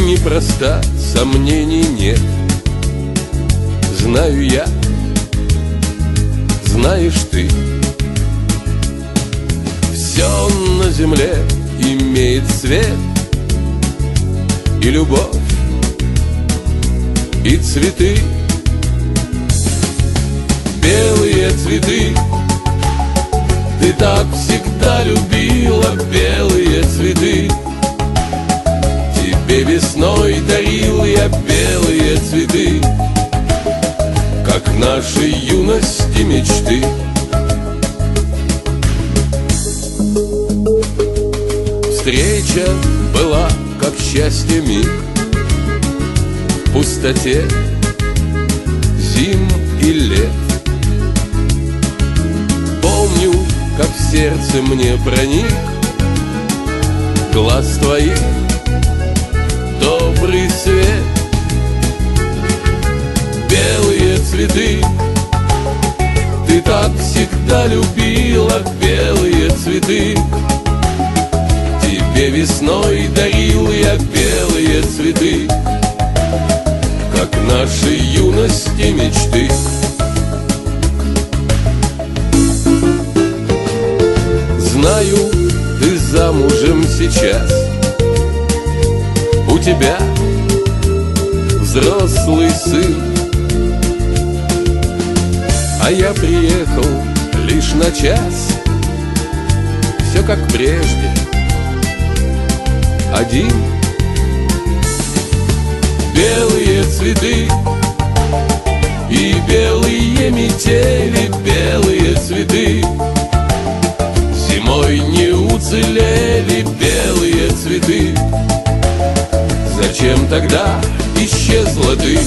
непроста, сомнений нет. Знаю я, знаешь ты. Все на земле имеет цвет И любовь, и цветы. Белые цветы. Ты так всегда любила белые цветы весной дарил я белые цветы Как нашей юности мечты. Встреча была, как счастье миг В пустоте зим и лет. Помню, как в сердце мне проник Глаз твоих цветы. Ты так всегда любила белые цветы. Тебе весной дарил я белые цветы Как нашей юности мечты. Знаю, ты замужем сейчас. У тебя взрослый сын А я приехал лишь на час. Все как прежде. Один. Белые цветы И белые метели Белые цветы. Зимой не уцелели белые цветы. Зачем тогда исчезла ты?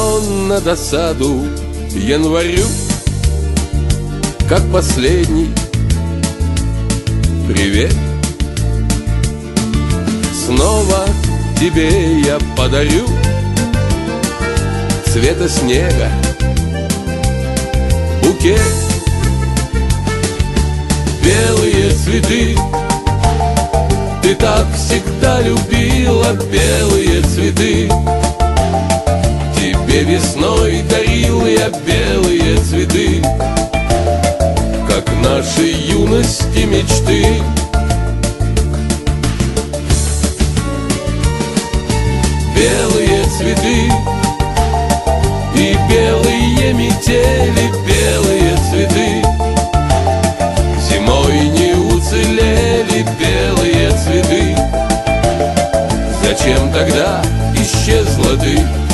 Но на досаду январю Как последний. Привет. Снова тебе я подарю Цвета снега Букет Белые цветы. Ты так всегда любила белые цветы весной дарил я белые цветы Как нашей юности мечты. Белые цветы И белые метели Белые цветы. Зимой не уцелели Белые цветы. Зачем тогда исчезла ты?